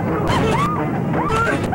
Ah!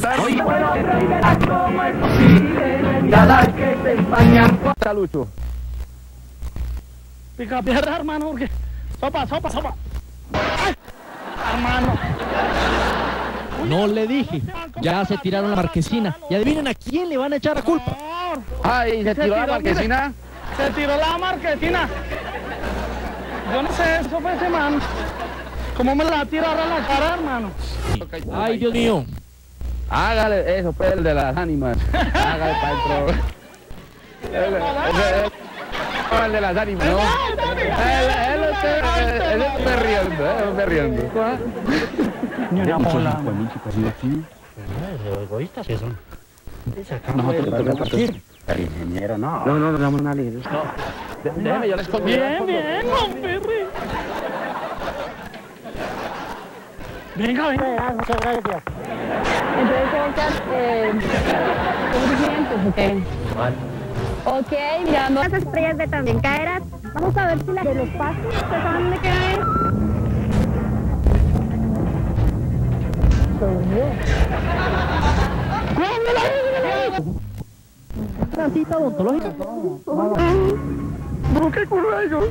Pues. Lucho. Pica piedra, hermano, porque. Sopa, sopa, sopa. ¡Ay! Hermano. No le dije. Ya se tiraron la marquesina. Y adivinen a quién le van a echar la culpa. Ay, se tiró la marquesina. Se tiró la marquesina. Yo no sé, eso fue ese man. ¿Cómo me la tiraron a la cara, hermano? Ay, Dios mío. Hágale eso, pues, el de las ánimas. Hágale para El de las ánimas, ¿no? Él, está riendo, él está riendo. Una bola. Egoístas que son. Nosotros le toca partir. El ingeniero no. No, no, no, damos una libre. Déjeme, yo les pongo. Bien, bien, Perry. Venga, venga. Muchas gracias. Entonces tengo que eh, ¿cómo sientes? Ok. Ok, mirando las estrellas de también caerás. Vamos a ver si la de los pasos, ¿ustedes saben dónde queda eso? Una cita odontológica. ¿Por qué culo ellos?